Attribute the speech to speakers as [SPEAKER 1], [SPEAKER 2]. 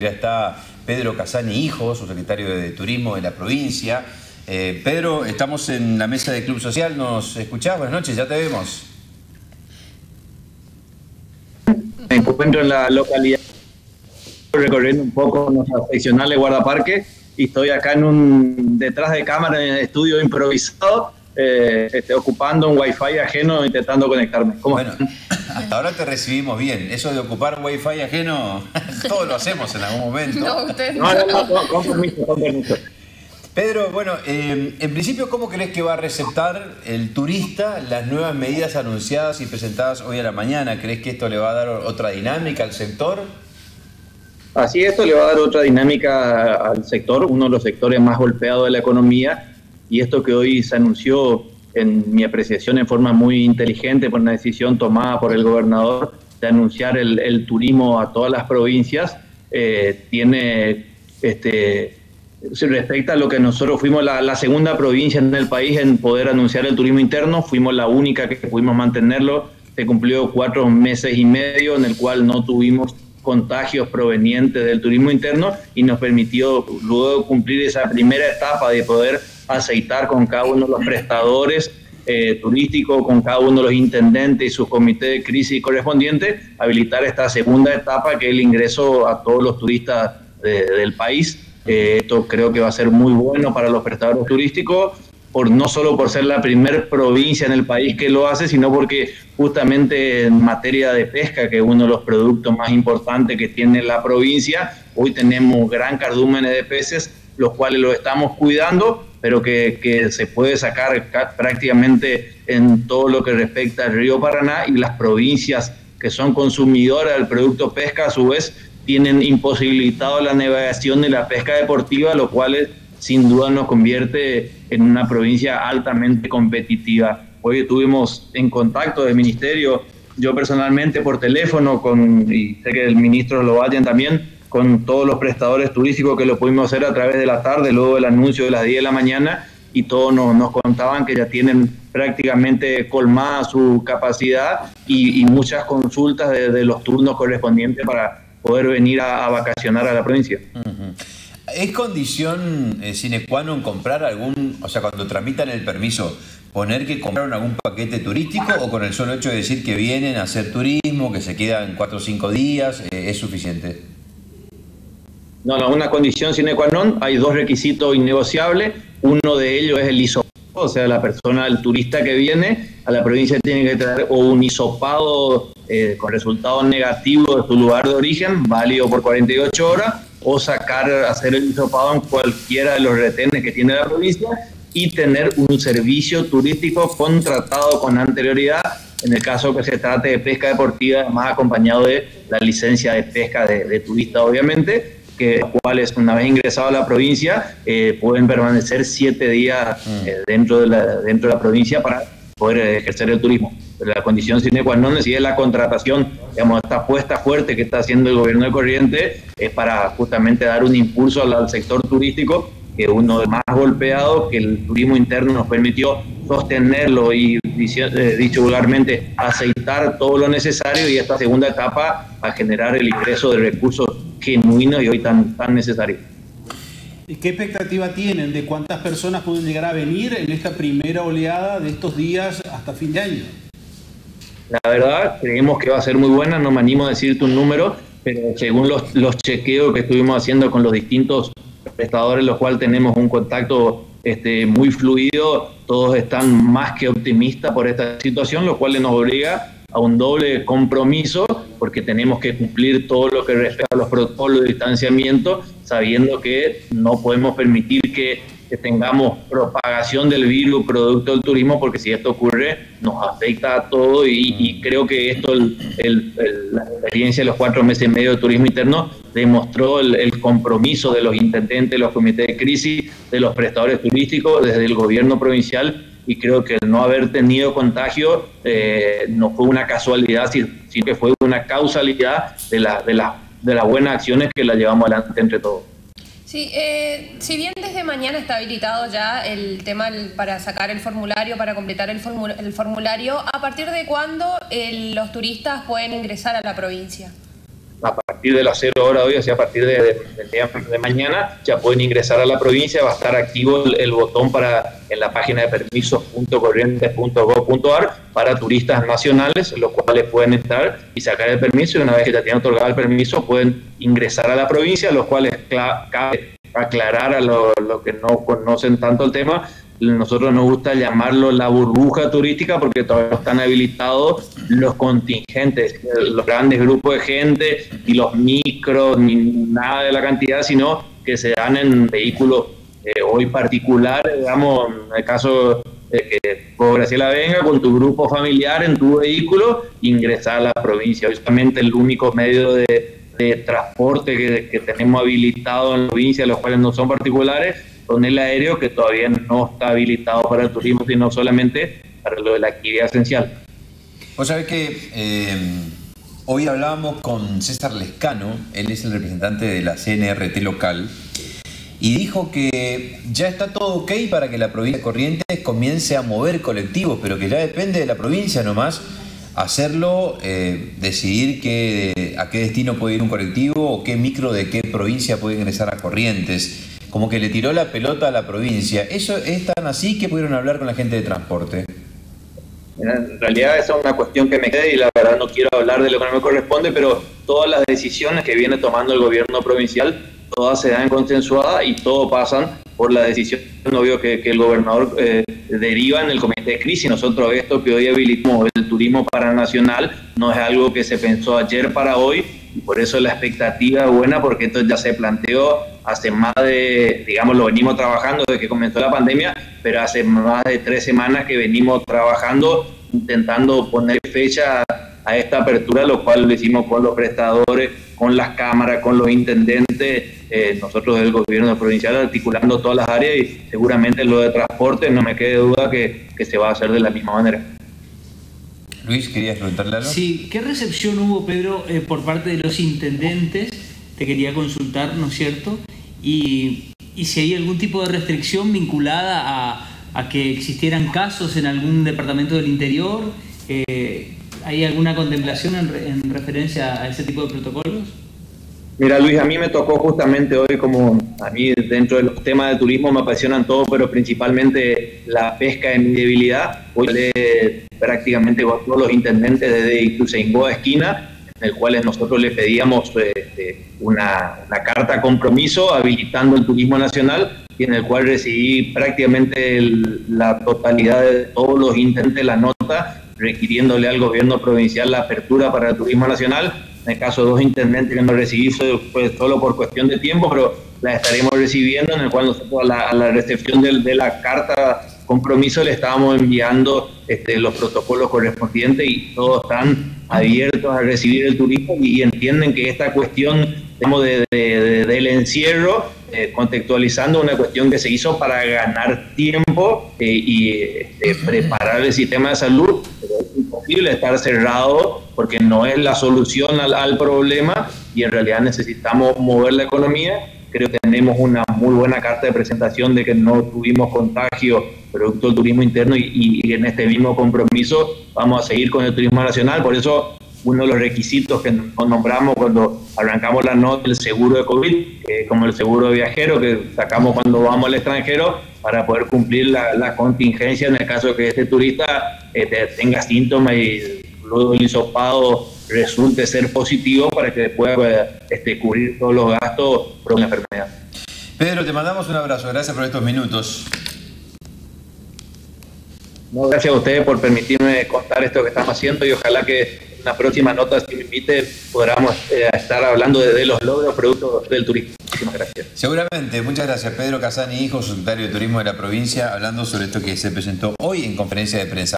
[SPEAKER 1] Ya está Pedro Casani Hijo, subsecretario de Turismo de la provincia. Eh, Pedro, estamos en la mesa de Club Social, ¿nos escuchás? Buenas noches, ya te vemos.
[SPEAKER 2] Me encuentro en la localidad recorriendo un poco nuestra seccional de guardaparque y estoy acá en un detrás de cámara en el estudio improvisado eh, este, ocupando un wifi ajeno intentando conectarme.
[SPEAKER 1] ¿Cómo bueno, hasta ahora te recibimos bien. Eso de ocupar wifi ajeno, todos lo hacemos en algún momento.
[SPEAKER 3] No, usted no. No, no,
[SPEAKER 2] no, con permiso, con permiso.
[SPEAKER 1] Pedro, bueno, eh, en principio, ¿cómo crees que va a receptar el turista las nuevas medidas anunciadas y presentadas hoy a la mañana? ¿Crees que esto le va a dar otra dinámica al sector?
[SPEAKER 2] Así, esto le va a dar otra dinámica al sector, uno de los sectores más golpeados de la economía, y esto que hoy se anunció en mi apreciación en forma muy inteligente por una decisión tomada por el gobernador de anunciar el, turismo a todas las provincias, eh, tiene, este, respecta a lo que nosotros fuimos la, segunda provincia en el país en poder anunciar el turismo interno, fuimos la única que pudimos mantenerlo, se cumplió cuatro meses y medio en el cual no tuvimos contagios provenientes del turismo interno y nos permitió luego cumplir esa primera etapa de poder aceitar con cada uno de los prestadores eh, con cada uno de los intendentes y su comité de crisis correspondiente, habilitar esta segunda etapa que es el ingreso a todos los turistas del país. Eh, esto creo que va a ser muy bueno para los prestadores turísticos, por, no solo por ser la primer provincia en el país que lo hace, sino porque justamente en materia de pesca, que es uno de los productos más importantes que tiene la provincia, hoy tenemos gran cardumen de peces, los cuales lo estamos cuidando pero que, que, se puede sacar prácticamente en todo lo que respecta al río Paraná y las provincias que son consumidoras del producto pesca a su vez tienen imposibilitado la navegación de la pesca deportiva, lo cual sin duda nos convierte en una provincia altamente competitiva. Hoy estuvimos en contacto del ministerio, yo personalmente por teléfono, con, y sé que el ministro lo vayan también, con todos los prestadores turísticos que lo pudimos hacer a través de la tarde, luego del anuncio de las 10 de la mañana, y todos nos, nos contaban que ya tienen prácticamente colmada su capacidad y, muchas consultas de, los turnos correspondientes para poder venir a, vacacionar a la provincia.
[SPEAKER 1] ¿Es condición eh, sine qua non comprar algún, o sea, cuando tramitan el permiso, poner que compraron algún paquete turístico o con el solo hecho de decir que vienen a hacer turismo, que se quedan cuatro o cinco días, eh, es suficiente?
[SPEAKER 2] No, no, una condición sine qua non, hay dos requisitos innegociables, uno de ellos es el hisopado, o sea, la persona, el turista que viene a la provincia tiene que traer o un hisopado eh, con resultado negativo de su lugar de origen, válido por 48 horas, o sacar, hacer el hisopado en cualquiera de los retenes que tiene la provincia y tener un servicio turístico contratado con anterioridad. En el caso que se trate de pesca deportiva, más acompañado de la licencia de pesca de, de turista, obviamente, que cuales una vez ingresado a la provincia eh, pueden permanecer siete días mm. eh, dentro, de la, dentro de la provincia para poder ejercer el turismo. Pero la condición sine qua non es la contratación, digamos, esta apuesta fuerte que está haciendo el gobierno de Corrientes es para justamente dar un impulso al, sector turístico, que uno de más golpeado, que el turismo interno nos permitió sostenerlo y, eh, dicho vulgarmente, aceitar todo lo necesario y esta segunda etapa a generar el ingreso de recursos genuino y hoy tan, tan necesario.
[SPEAKER 4] ¿Qué expectativa tienen de cuántas personas pueden llegar a venir en esta primera oleada de estos días hasta fin de año?
[SPEAKER 2] La verdad, creemos que va a ser muy buena, no me animo a decirte un número, pero según los, los chequeos que estuvimos haciendo con los distintos prestadores, los cuales tenemos un contacto este, muy fluido, todos están más que optimistas por esta situación, lo cual nos obliga a un doble compromiso porque tenemos que cumplir todo lo que respecta a los protocolos de distanciamiento, sabiendo que no podemos permitir que, tengamos propagación del virus producto del turismo, porque si esto ocurre nos afecta a todo y, creo que esto, la experiencia de los cuatro meses y medio de turismo interno demostró el, compromiso de los intendentes, los comités de crisis, de los prestadores turísticos, desde el gobierno provincial y creo que el no haber tenido contagio eh, no fue una casualidad, sino que fue una causalidad de, la, de, la, de las buenas acciones que la llevamos adelante entre todos.
[SPEAKER 3] Sí, eh, si bien desde mañana está habilitado ya el tema para sacar el formulario, para completar el, formulario, ¿a partir de cuándo los turistas pueden ingresar a la provincia?
[SPEAKER 2] A partir de las 0 horas hoy, o sea, a partir de, día de mañana, ya pueden ingresar a la provincia, va a estar activo el, botón para en la página de permisos.corrientes.gov.ar para turistas nacionales, los cuales pueden entrar y sacar el permiso y una vez que ya tienen otorgado el permiso pueden ingresar a la provincia, los cuales cabe aclarar a los que no conocen tanto el tema, nosotros nos gusta llamarlo la burbuja turística porque todavía están habilitados los contingentes, los grandes grupos de gente y los micros, ni nada de la cantidad, sino que se dan en vehículos eh, hoy particulares, digamos, en el caso de que Graciela venga con tu grupo familiar en tu vehículo, ingresar a la provincia. Obviamente el único medio de, transporte que, que, tenemos habilitado en la provincia, los cuales no son particulares, con el aéreo que todavía no está habilitado para el turismo, sino solamente para lo de la actividad esencial.
[SPEAKER 1] Vos sabés que eh, hoy hablábamos con César Lescano, él es el representante de la CNRT local, y dijo que ya está todo ok para que la provincia de Corrientes comience a mover colectivos, pero que ya depende de la provincia nomás hacerlo, eh, decidir qué, a qué destino puede ir un colectivo o qué micro de qué provincia puede ingresar a Corrientes como que le tiró la pelota a la provincia. ¿Eso es tan así que pudieron hablar con la gente de transporte?
[SPEAKER 2] En realidad esa es una cuestión que me queda y la verdad no quiero hablar de lo que no me corresponde, pero todas las decisiones que viene tomando el gobierno provincial, todas se dan consensuadas y todo pasan por la decisión obvio que, que el gobernador eh, deriva en el comité de crisis. Nosotros esto que hoy habilitamos el turismo paranacional no es algo que se pensó ayer para hoy, y por eso la expectativa es buena porque esto ya se planteó hace más de, digamos, lo venimos trabajando desde que comenzó la pandemia, pero hace más de tres semanas que venimos trabajando intentando poner fecha a esta apertura, lo cual lo hicimos con los prestadores, con las cámaras, con los intendentes, eh, nosotros del gobierno provincial articulando todas las áreas y seguramente lo de transporte no me quede duda que, que se va a hacer de la misma manera.
[SPEAKER 1] Luis, ¿querías preguntarle algo?
[SPEAKER 5] Sí, ¿qué recepción hubo, Pedro, eh, por parte de los intendentes? Te quería consultar, ¿no es cierto? Y, si hay algún tipo de restricción vinculada a, que existieran casos en algún departamento del interior. Eh, ¿Hay alguna contemplación en, en referencia a ese tipo de protocolos?
[SPEAKER 2] Mira, Luis, a mí me tocó justamente hoy, como a mí dentro de los temas de turismo me apasionan todos, pero principalmente la pesca de mi debilidad. Hoy hablé prácticamente con todos los intendentes desde Ituzaingó a esquina, en el cual nosotros le pedíamos este, una, carta compromiso habilitando el turismo nacional y en el cual recibí prácticamente la totalidad de todos los intendentes la nota requiriéndole al gobierno provincial la apertura para el turismo nacional. En el caso de dos intendentes que no recibí fue solo por cuestión de tiempo, pero la estaremos recibiendo, en el cual nosotros a la, recepción de, la carta compromiso le estábamos enviando este, los protocolos correspondientes y todos están abiertos a recibir el turismo y, entienden que esta cuestión de, del encierro, eh, contextualizando una cuestión que se hizo para ganar tiempo eh, y este, preparar el sistema de salud, imposible estar cerrado porque no es la solución al, problema y en realidad necesitamos mover la economía. Creo que tenemos una muy buena carta de presentación de que no tuvimos contagio producto del turismo interno y, en este mismo compromiso vamos a seguir con el turismo nacional. Por eso uno de los requisitos que nos nombramos cuando arrancamos la nota del seguro de COVID, como el seguro de viajero que sacamos cuando vamos al extranjero, para poder cumplir la, contingencia en el caso que este turista este, tenga síntomas y luego el hisopado resulte ser positivo para que pueda este, cubrir todos los gastos por una enfermedad.
[SPEAKER 1] Pedro, te mandamos un abrazo. Gracias por estos minutos.
[SPEAKER 2] gracias a ustedes por permitirme contar esto que estamos haciendo y ojalá que una próxima nota, si me invite, podamos eh, estar hablando de, los logros productos del turismo. Muchísimas gracias.
[SPEAKER 1] Seguramente. Muchas gracias. Pedro Casani, hijo, secretario de Turismo de la provincia, hablando sobre esto que se presentó hoy en conferencia de prensa.